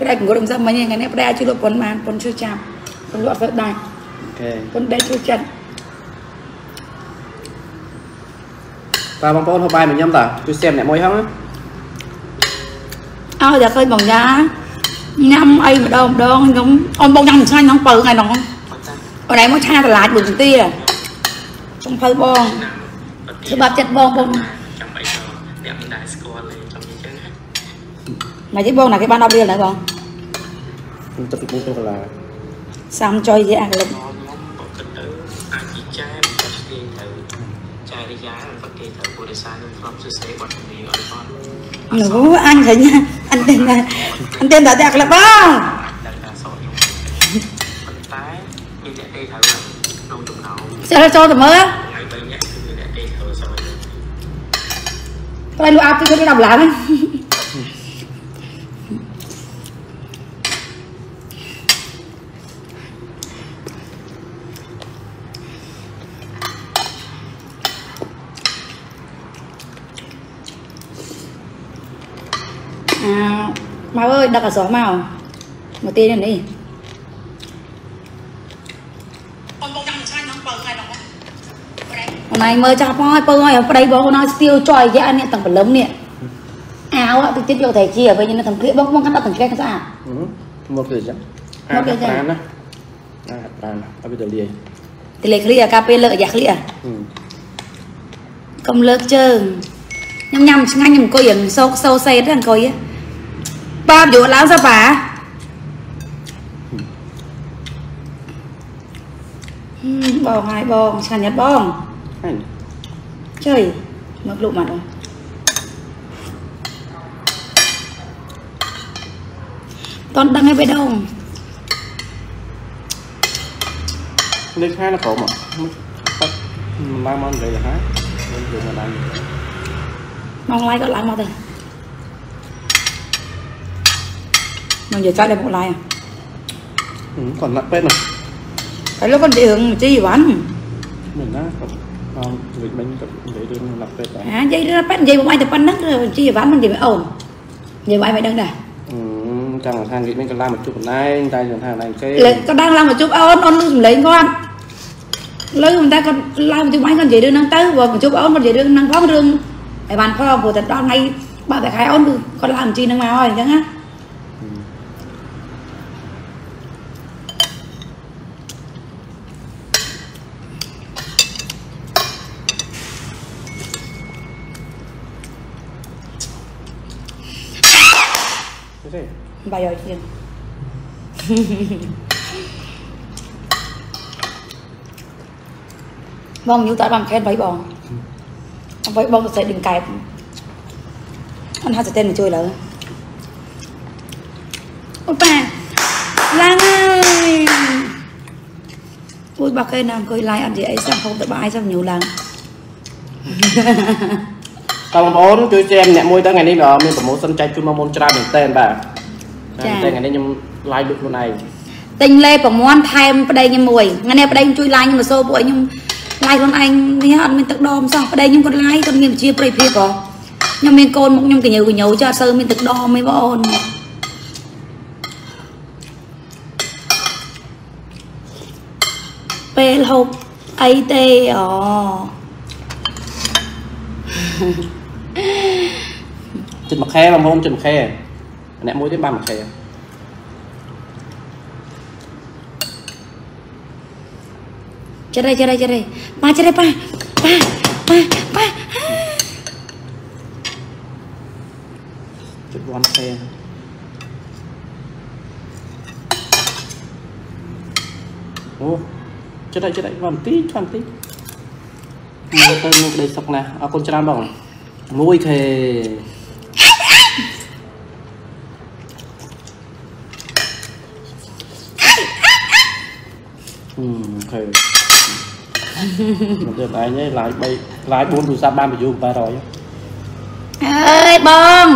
ប្តីកងរំសាមិញថ្ងៃនេះប្តីអាចជួយលក់ប៉ុនបានប៉ុនជួយចាប់ប៉ុនលក់ទៅដាច់ អូខេ ប៉ុនដេកជួយចិត្ត តើបងប្អូនហូបបាយមកញ៉ាំតើជួយសៀមអ្នកមួយហ្នឹងណា ឲ្យតែឃើញបងយ៉ាញ៉ាំអីម្ដងម្ដងខ្ញុំអូនបងញ៉ាំឆ្ងាញ់ហ្នឹងបើថ្ងៃហ្នឹងអូនឯងមកឆាតឡាចមួយចន្ទីចំភៅបងច្បាប់ចិត្តបងបង ចាំបាច់ទៅអ្នកមិនដែលស្គាល់ទេចាំនិយាយចឹងណា មកជិះបងណាគេបាន10រៀលដែរបង ខ្ញុំទឹកពីពុះទៅកន្លា សាំចុយជាអាកលិច ខ្ញុំបើគិតទៅអាចជីចែមិនស្គាល់ទៅចែរិយាមិនគេទៅពុទ្ធសាសនាខ្ញុំធ្លាប់សរសេរបទចម្រៀងឲ្យគាត់ អូអញឃើញអញtên là anh tên là đẹp là bao ដែលការសោតខ្ញុំប៉ុន្ មានអ្នកទេត្រូវក្នុងចំណោម sẽ là cho tụi mơ ថ្ងៃ3នាក់គឺមានអ្នកទេត្រូវសោត Cái này lụa áp tôi đi đọc lá đấy À, Mau ơi, đặt cả gió màu Một tí này đi hôm nay mơ cho thôi bơ ơi ở đây bố nó tiêu tròi vậy anh tầng phần lớn nè áo á tôi chết vô thầy chia vậy nhưng nó thằng kia bông bông cắt đặt thằng kia cái sao មកទៅចឹងមកទៅចឹងប្រានណាអាប្រានអត់ទៅលាយ thì lấy clear cà phê lợi giặc clear ហឹម công lược trơn nhầm nhầm ngay nhầm coi những sâu sâu xe thằng coi á ba vụ láo sao bà Hmm, bò hai bò sàn nhật bò ហើយ chơi mất lụ mặt rồi con Pavyulam Sapa hmm, bong hai bong sàn nhật bong chơi mặc lụ mặt rồi. Con đang ở bên đâu? Lấy hai là cổ mà. Mang mon đây là hai mong lai có lại mà đây. mình giờ cho lại một lại à? Ừ, còn nặng bên này cái lúc con đi hướng chi bán. Mình á còn à, mình mình để đưa nặng bên này à dây nó bên dây một ai tập bên nấc rồi chi bán mình gì phải ổn. Giờ ai phải đăng đà ừ, chẳng là thằng nghĩ mình còn làm một chút này tay còn thằng này cái lấy con đang làm một chút ôn ôn lấy con. Lấy người ta còn làm một chút máy còn gì đưa năng tới và một chút ôn còn gì đưa năng có đường phải bàn kho của thật đó ngay bạn phải khai ôn con làm chi năng mà thôi chẳng á. thế Bây giờ chiên Bông như ta bằng khen váy bông Váy bông sẽ đừng kẹp Anh hát sẽ tên mà chơi lỡ Opa! Lan ơi! Ui, bà kê nàng cười lại ăn gì ấy xong không được bà ai xong nhiều lần? ត់និយាយអីសោះហូបទៅបាយសោះញូឡើងតើបងប្អូនជួយជែមអ្នកមួយទៅថ្ងៃនេះមានប្រម៉ូសិនចែកជូនមកមុនច្រើនមែនតើបាទតែថ្ងៃនេះខ្ញុំ live ដូចខ្លួនឯងទិញលេប្រមាន់ថែមប្តីខ្ញុំមួយថ្ងៃនេះប្តីខ្ញុំជួយឡាយខ្ញុំមកសូពួកខ្ញុំឡាយខ្លួនឯងនេះអត់មានទឹកដមសោះប្តីខ្ញុំគាត់ឡាយគាត់មានវិជាប្រិយភាពហ៎ខ្ញុំមានកូនមកខ្ញុំកញើកញើចាអត់សូវមានទឹកដមទេបងអូនពេលហូបអីទេអូ ចិត្តមួយខែបងប្អូនចិត្តមួយខែអ្នកមួយទេបានមួយខែចេះទេចេះទេចេះទេប៉ាចេះទេប៉ាប៉ាប៉ាប៉ាចិត្តវ៉ាន់ខែអូចិត្តហើយចិត្តហើយវ៉ាន់ទីវ៉ាន់ទី មើលទៅមានក្តីសុខណាស់អរគុណច្រើនបងមួយខែហឹមខែមកទៅឯងឯងឡាយ3ឡាយ4ទូរស័ព្ទបាន view 800អើយបង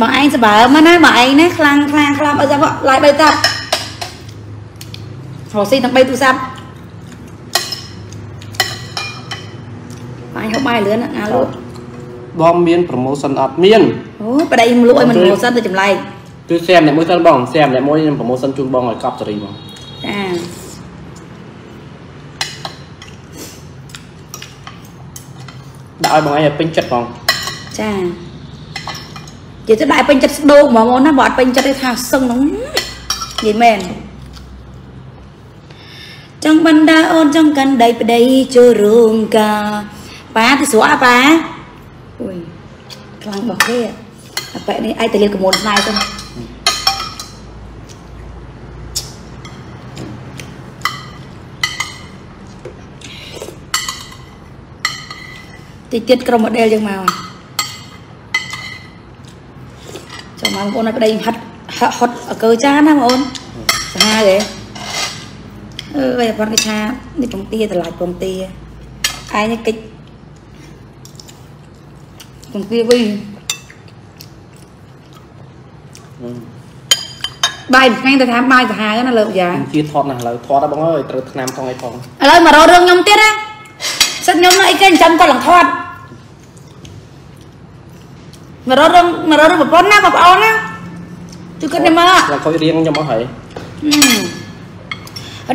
បងឯងសបើមកណាបងឯងណាខ្លាំងខ្លាំងខ្លាំងអត់ចាំឡាយបីតាប់រកស៊ីទាំង3ទូរស័ព្ទ បងឯងហូបបាយលឿនណាលក់បងមាន promotion អត់មានអូប្តីខ្ញុំលក់ឲ្យមិនរកសិនទៅចម្លែកអជួយសែមអ្នកមួយសិនបងសែមអ្នកមួយខ្ញុំប្រម៉ូសិនជូនបងឲ្យកប់សេរីបងចាដាក់ឲ្យបងឯងឲ្យពេញចិត្តបងចានិយាយទៅដាក់ឲ្យពេញចិត្តស្ដោកហ្មងអូនណាបើអត់ពេញចិត្តទេថាសឹងហ្នឹងនិយាយមែនចង់បណ្ដាអូនចង់កាន់ដៃប្តីចូលរោងការ ប៉ាទៅស្រក់អាប៉ាអុយខ្លាំងរបស់គេអាប៉ែនេះអាចទៅលេកកមុនស្នាយទៅតិចទៀតក្រុមម៉ូដែលយើងមកចាំមកបងប្អូនឲ្យប្តីហាត់ហាត់ហត់អកើចាណាបងប្អូនសាហាវទេអឺហើយបងគេថានេះពងទាតម្លាច់ពងទាឯងនេះកិច្ច ពងទាវិញបាយថ្ងៃទៅថាបាយសាហាវណាលើកយ៉ាង ជាថតណាស់ឥឡូវថតដល់បងអើយត្រូវថ្នាំផងអីផង ឥឡូវមករករឿងខ្ញុំទៀតណាសិតខ្ញុំនៅអីគេចិញ្ចឹមគាត់ឡើងធាត់មករករឿងមករករឿងប្រពន្ធណាបងប្អូនណាជួយគាត់នេះមក ឡើងខូចរៀងខ្ញុំអស់ហើយ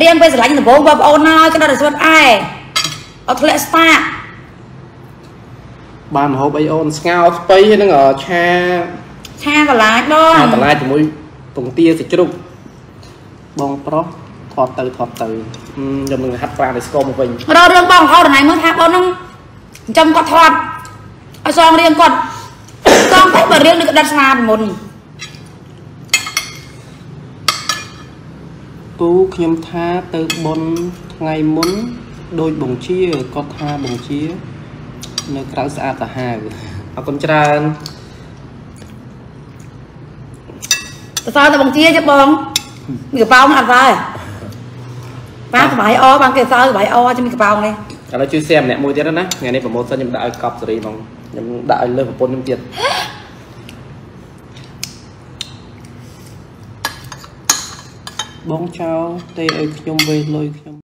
រៀងពេលស្រឡាញ់ដំបងបងប្អូនហើយក៏ដល់រសួតអែអត់ធ្លាក់ស្តាក បានមហូបអីអូនស្ងោរស្ពៃហ្នឹងអឆាឆាកន្លាចបងឆាបន្លែជាមួយពងទាសាច់ជ្រូកបងប្រុសថតទៅថតទៅហឹមខ្ញុំនឹងហាត់ប្រាណឲ្យស្គមមកវិញរករឿងបងហៅថ្ងៃមើលថាបងហ្នឹងចិញ្ចឹមគាត់ធាត់ឲ្យសងរៀងគាត់សងទៅបើរៀងនឹងក្តាត់ស្នាពីមុនគូខ្ញុំថាទៅបុនថ្ងៃមុនដូចបងជាគាត់ថាបងជា នៅក្រៅស្អាតសាហាវអរគុណច្រើនទៅសើទៅបងជាចុះបងមានកប៉ោងអត់សើប៉ាសុបាយអបានគេសើសុបាយអចាំមានកប៉ោងនេះឥឡូវជួយសែម្នាក់មួយទៀតណាថ្ងៃនេះប្រម៉ូសិនខ្ញុំដាក់ឲ្យកប់សេរីហ្មងខ្ញុំដាក់ឲ្យលើប្រពន្ធខ្ញុំទៀតបងចៅទេឲ្យខ្ញុំវេលុយខ្ញុំ